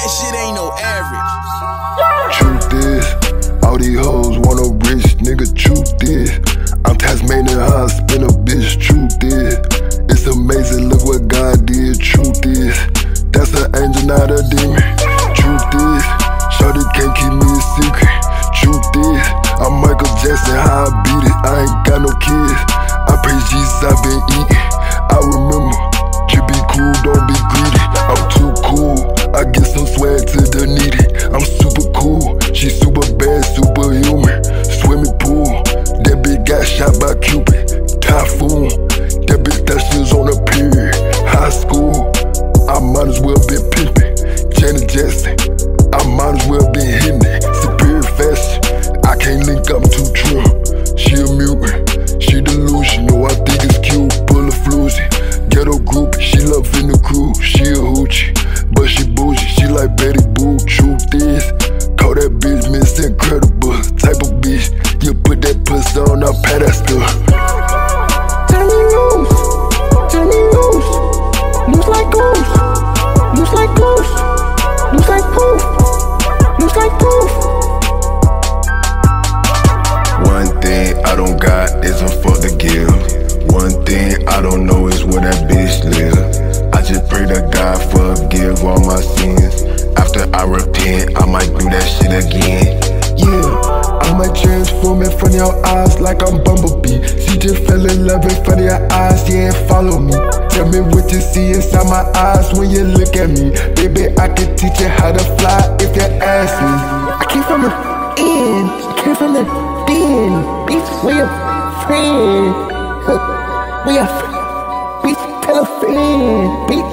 That shit ain't no average. Truth is, all these hoes want a rich nigga. Truth is. Shot by Cupid. Typhoon, that bitch that she on a period. High school, I might as well been pimping. Janet Jackson, I might as well been hitting it. Superior fashion, I can't link up too true. A fuck to give. One thing I don't know is where that bitch live. I just pray to God forgive all my sins. After I repent, I might do that shit again. Yeah, I might transform in front of your eyes like I'm Bumblebee. Just fell in love in front of your eyes, yeah, follow me. Tell me what you see inside my eyes when you look at me. Baby, I can teach you how to fly if you ask me. I came from the end, came from the den. Bitch, free. we are free. We a friend.